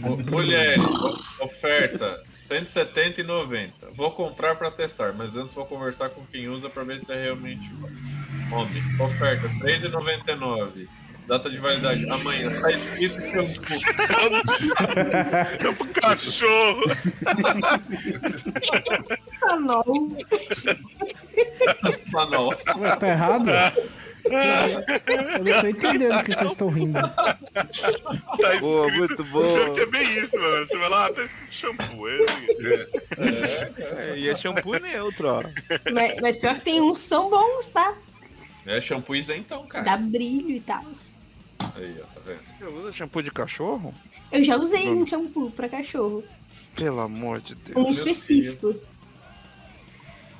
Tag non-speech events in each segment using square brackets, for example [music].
Mu- Mulheres, o- oferta 170 e 90. Vou comprar pra testar, mas antes vou conversar com quem usa pra ver se é realmente homem. Oferta 3,99. Data de validade amanhã. Tá escrito shampoo. Tipo cachorro. Sanol. Manol. Ué, tá errado? Eu não tô entendendo o que vocês estão rindo. Tá Boa, muito boa. é bem isso, mano. Você vai lá, tá escrito shampoo. É, assim. É, e é shampoo neutro, ó. Mas, mas pior que tem uns são bons, tá? É shampoo isentão, cara. Dá brilho e tal. Aí, ó, tá vendo? Você usa shampoo de cachorro? Eu já usei um shampoo pra cachorro. Pelo amor de Deus. Um específico.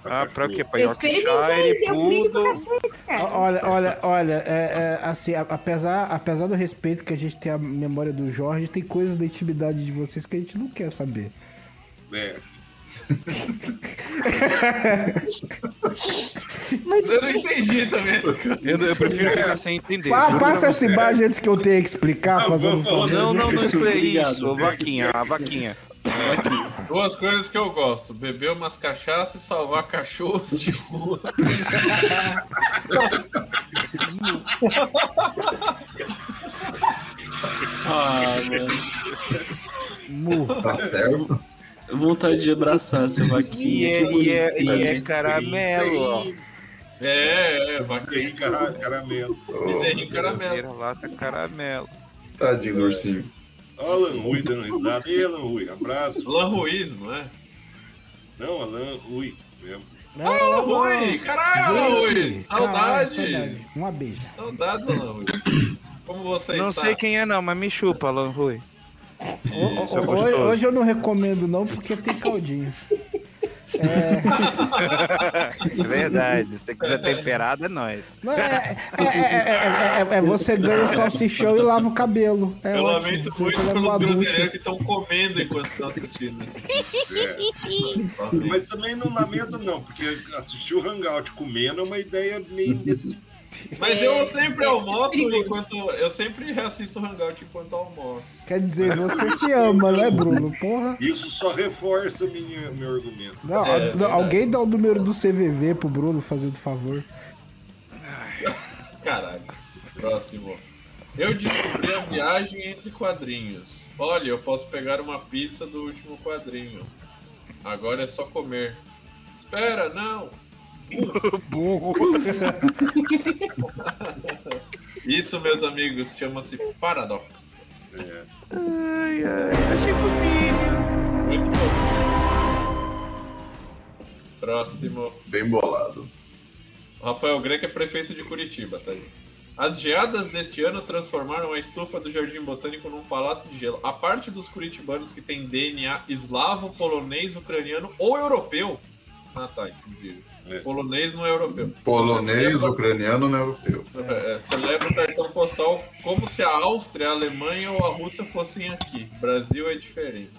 Ah, pra quê? Pra Eu experimentei, deu brilho pra cacete, cara. Olha, olha, olha, é, é, assim, apesar, apesar do respeito que a gente tem à memória do Jorge, tem coisas da intimidade de vocês que a gente não quer saber. É. Mas Eu não entendi também. Eu, eu prefiro ficar sem entender. Pa- passa essa imagem antes que eu tenha que explicar, Não, fazendo um favor. Não, não, não explica Obrigado. isso. A vaquinha, a vaquinha. Duas coisas que eu gosto: beber umas cachaças e salvar cachorros de rua. Ah, mano. Mu. Tá certo? Vontade de abraçar essa E vaquinha. é, que e é, e é caramelo, ó. É, é, E vaquinha. cara- caramelo. Bezerrinho caramelo. Lata caramelo. Tadinho do ursinho. Alan Rui dando risada. E aí, Alan Rui, abraço. Lan Ruiz, não é? Não, Alan Rui mesmo. Não, Alan Rui! Caralho, Alan Rui! Saudade. Uma beija. Saudades, Alan Rui. Como você Não está? sei quem é não, mas me chupa, Alan Rui. Hoje, hoje eu não recomendo não, porque tem caldinho. É [laughs] verdade. Se você quiser temperado, é nóis. Não, é, é, é, é, é- é você ganha o salsichão e lava o cabelo. É Eu ótimo. lamento muito pelos brasileiros que estão comendo enquanto estão assistindo esse vídeo. Mas também não lamento, não, porque assistir o Hangout comendo é uma ideia meio desse. Mas eu sempre almoço enquanto. Eu sempre reassisto o Hangout enquanto almoço. Quer dizer, você se ama, né, Bruno? Porra. Isso só reforça minha, meu argumento. Não, É, verdade. alguém dá o número do CVV pro Bruno, fazendo favor. Caralho. Próximo. Eu descobri a viagem entre quadrinhos. Olha, eu posso pegar uma pizza do último quadrinho. Agora é só comer. Espera, não. [laughs] Burro. Isso, meus amigos, chama-se paradoxo. Ai, ai, achei fofinho. Muito bom. Próximo. Bem bolado. Rafael Greco é prefeito de Curitiba, tá aí. As geadas deste ano transformaram a estufa do Jardim Botânico num palácio de gelo. A parte dos curitibanos que tem DNA eslavo, polonês, ucraniano ou europeu. Ah tá, entendi. É. Polonês não é europeu. Polonês, ucraniano, não europeu. É, celebra o cartão postal como se a Áustria, a Alemanha ou a Rússia fossem aqui. Brasil é diferente.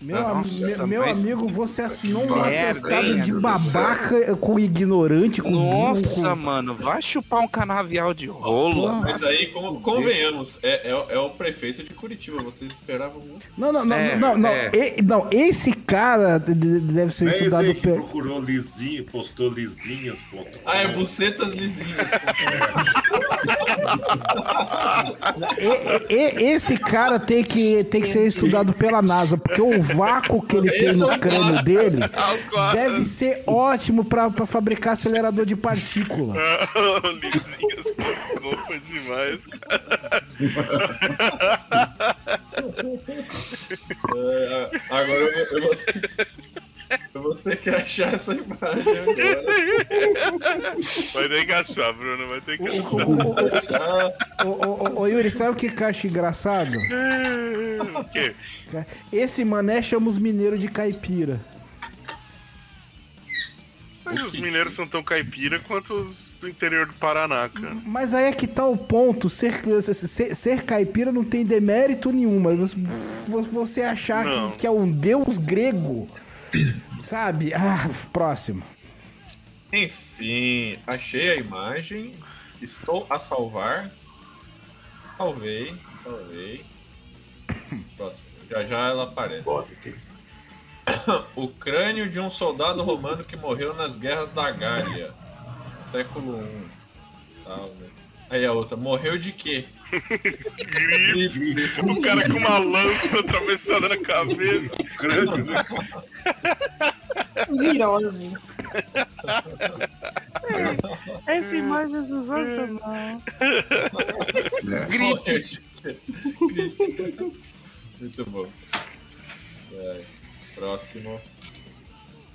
Meu, Nossa, meu, amigo, você assinou um Merda, atestado de babaca com ignorante, com burro, Nossa, com... mano, vai chupar um canavial de rolo. Mas aí, como, convenhamos, é, é, é o prefeito de Curitiba. Vocês esperavam muito. Não, não, não, É, não, não, é. E- não, esse cara de- de- deve ser É esse estudado aí que pelo... procurou lisinho, postou lisinhas.com. Ah, é bucetas lisinhas. [laughs] E- e- e- esse cara tem que, tem que ser estudado pela NASA, porque o vácuo que ele tem é no o crânio dele [laughs] quatro. deve ser ótimo pra, pra fabricar acelerador de partícula. [laughs] Lisinhas, demais, cara. É, agora eu, vou- eu vou ter, eu vou ter que achar essa imagem agora. Vai ter que achar, Bruno, vai ter que achar. Ô, ô, ô, ô, Yuri, sabe o que que eu acho engraçado? O quê? Esse mané chama os mineiros de caipira. Mas os mineiros são tão caipira quanto os do interior do Paraná, cara. Mas aí é que tá o ponto. Ser, ser, ser caipira não tem demérito nenhum. Mas você, você achar que, que é um deus grego, sabe? Ah, próximo. enfim, achei a imagem. Estou a salvar. Salvei, salvei. Próximo. Já já ela aparece. [coughs] O crânio de um soldado romano que morreu nas guerras da Gália. Século I. Tal, né? Aí a outra, morreu de quê? Gripe. O cara com uma lança atravessada na cabeça. Crânio, né? Virose. Essa imagem é sensacional. É. Quê? Gripe. Muito bom. Vai. Próximo.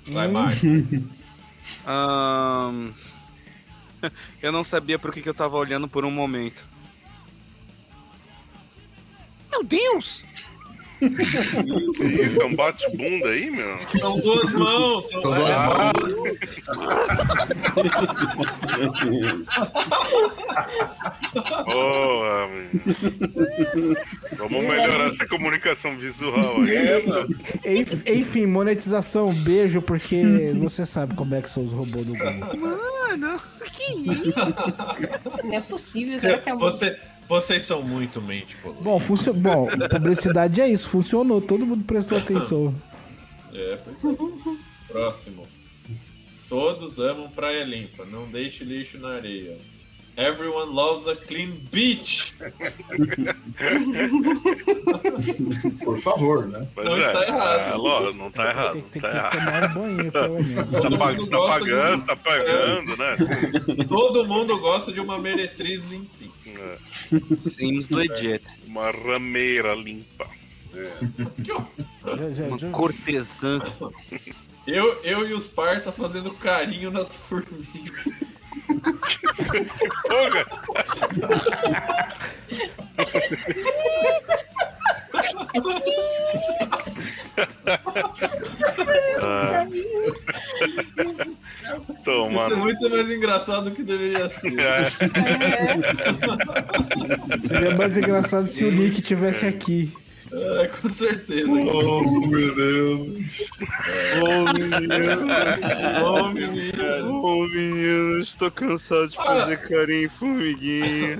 Vai, Marcos. Ahn, Eu não sabia pro que, que eu tava olhando por um momento. Meu Deus! Isso, é um bate-bunda aí, meu? São duas mãos. São, São duas Ah, Boa, meu. Vamos melhorar essa comunicação visual aí. É, mano. Enf- Enfim, monetização, beijo, porque você sabe como é que são os robôs do Google. Mano, que isso? Não é possível, será que é um... Você, vocês são muito mente poluída. Bom, funcio... Bom, publicidade é isso, funcionou, todo mundo prestou atenção. [laughs] É, pois é. Próximo. Todos amam praia limpa. Não deixe lixo na areia. Everyone loves a clean beach. [laughs] Por favor, né? Mas Não é, está errado. É, lógico, não tá errado. Tem, tem Tá que errado. tomar um banho, pelo [laughs] menos. Tá, pag- tá pagando, de- tá pagando, né? [laughs] Todo mundo gosta de uma meretriz limpinha. É, Seems legit. Uma rameira limpa. Já, Uma cortesã. Eu, eu e os parça fazendo carinho nas formigas. Porra! Ah, Isso toma. é muito mais engraçado do que deveria ser. É, Seria mais engraçado se o Nick tivesse aqui. É, com certeza. Oh, meu Deus. Ô, menino. Ô, menino. Ô, menino, estou cansado de fazer carinho em formiguinha.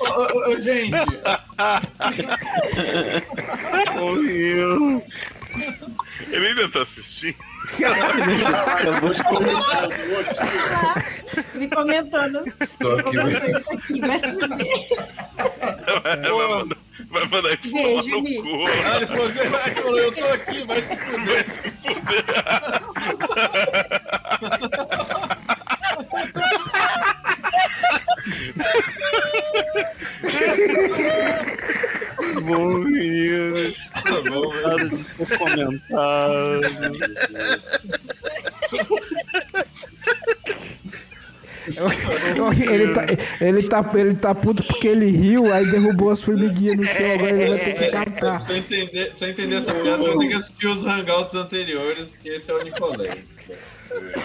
Ô, ô, ô, gente, Ô, menino. ele ainda tá assistindo. Acabou de comentar. Ele comentando. Tô aqui, mas aqui, vai se fuder. Vai mandar, isso tomar no cu. Ah, ele falou, eu tô aqui, vai se fuder. Bom, menino. Tá bom. Nada de ser [laughs] Ele tá, ele, tá, ele tá puto porque ele riu, aí derrubou as formiguinhas no chão, agora ele vai ter que Pra catar. você entender, pra você entender essa piada, você vai ter que assistir os hangouts anteriores, porque esse é o Nicoleles.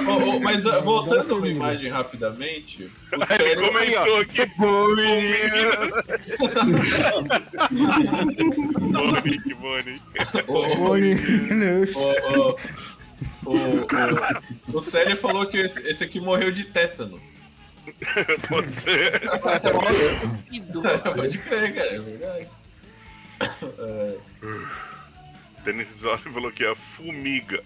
Ô, ô, mas ah, voltando uma imagem rapidamente, o Ele Célio, comentou aqui. Bom, menino. Bonic, Bonic. o, Ô, menino, o, o, o, o Célio falou que esse, esse aqui morreu de tétano. Pode ser. Pode crer, cara, é verdade. É, Denis Zoli falou que é a fumiga.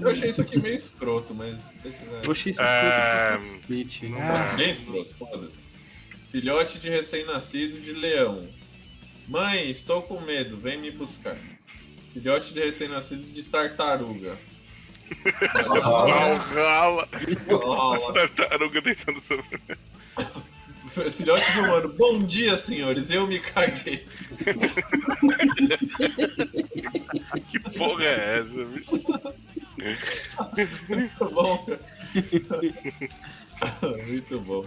eu achei isso aqui meio escroto, mas deixa eu ver. Poxa, esse É, escuta pra cacete. Ah, Bem escroto, foda-se. Filhote de recém-nascido de leão. Mãe, estou com medo, vem me buscar. Filhote de recém-nascido de tartaruga. Valhalla. Tartaruga tentando sobre. Filhote de humano. Bom dia, senhores. Eu me caguei. Que porra é essa, bicho? Muito bom. Muito bom.